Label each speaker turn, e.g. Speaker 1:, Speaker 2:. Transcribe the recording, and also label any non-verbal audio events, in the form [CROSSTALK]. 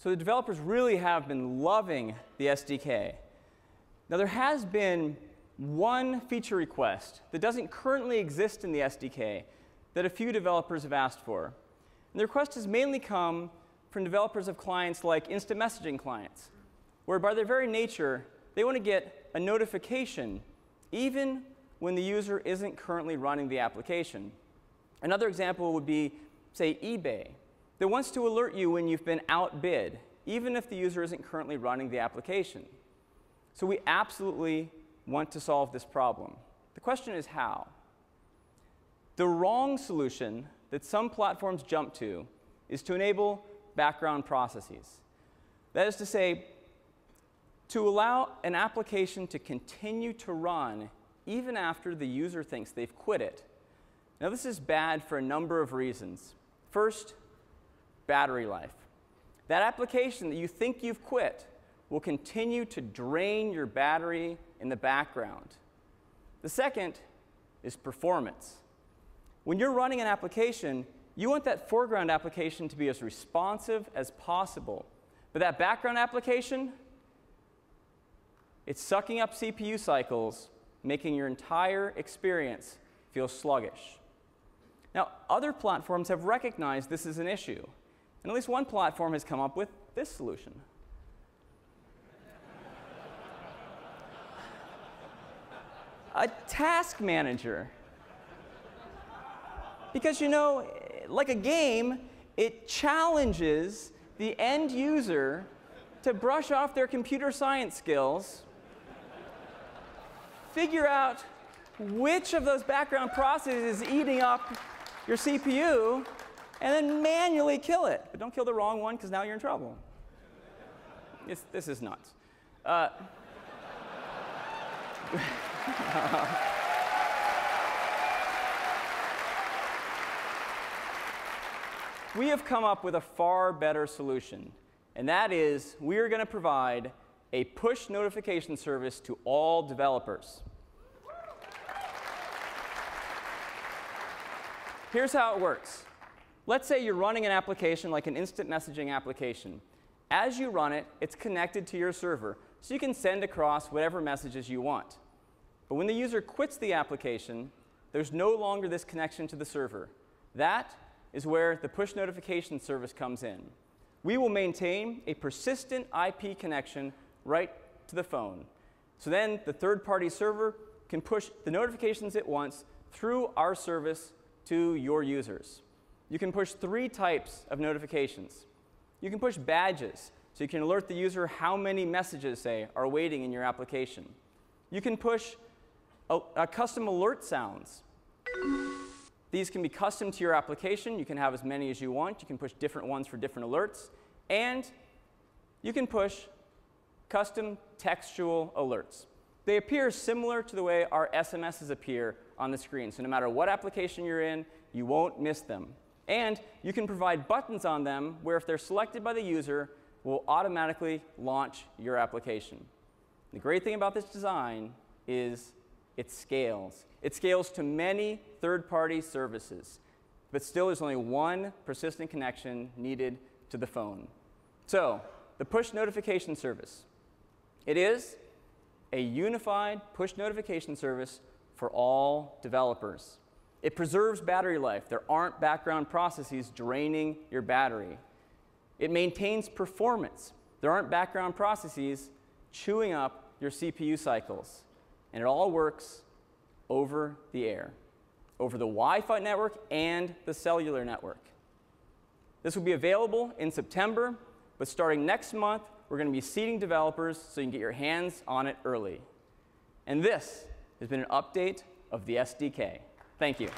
Speaker 1: So the developers really have been loving the SDK. Now, there has been one feature request that doesn't currently exist in the SDK that a few developers have asked for. And the request has mainly come from developers of clients like instant messaging clients, where by their very nature, they want to get a notification even when the user isn't currently running the application. Another example would be, say, eBay, that wants to alert you when you've been outbid, even if the user isn't currently running the application. So we absolutely want to solve this problem. The question is how? The wrong solution that some platforms jump to is to enable background processes. That is to say, to allow an application to continue to run even after the user thinks they've quit it. Now, this is bad for a number of reasons. First, battery life. That application that you think you've quit will continue to drain your battery in the background. The second is performance. When you're running an application, you want that foreground application to be as responsive as possible. But that background application, it's sucking up CPU cycles, making your entire experience feel sluggish. Now, other platforms have recognized this is an issue. And at least one platform has come up with this solution. a task manager. Because, you know, like a game, it challenges the end user to brush off their computer science skills, figure out which of those background processes is eating up your CPU, and then manually kill it. But don't kill the wrong one, because now you're in trouble. It's, this is nuts. Uh, [LAUGHS] we have come up with a far better solution, and that is we are going to provide a push notification service to all developers. Here's how it works. Let's say you're running an application like an instant messaging application. As you run it, it's connected to your server, so you can send across whatever messages you want. But when the user quits the application, there's no longer this connection to the server. That is where the push notification service comes in. We will maintain a persistent IP connection right to the phone. So then the third-party server can push the notifications it wants through our service to your users. You can push three types of notifications. You can push badges, so you can alert the user how many messages, say, are waiting in your application. You can push a, a custom alert sounds. These can be custom to your application. You can have as many as you want. You can push different ones for different alerts. And you can push custom textual alerts. They appear similar to the way our SMSs appear on the screen. So no matter what application you're in, you won't miss them. And you can provide buttons on them where if they're selected by the user, will automatically launch your application. The great thing about this design is it scales. It scales to many third-party services. But still, there's only one persistent connection needed to the phone. So, the push notification service. It is a unified push notification service for all developers. It preserves battery life. There aren't background processes draining your battery. It maintains performance. There aren't background processes chewing up your CPU cycles. And it all works over the air, over the Wi-Fi network and the cellular network. This will be available in September, but starting next month, we're going to be seeding developers so you can get your hands on it early. And this has been an update of the SDK. Thank you.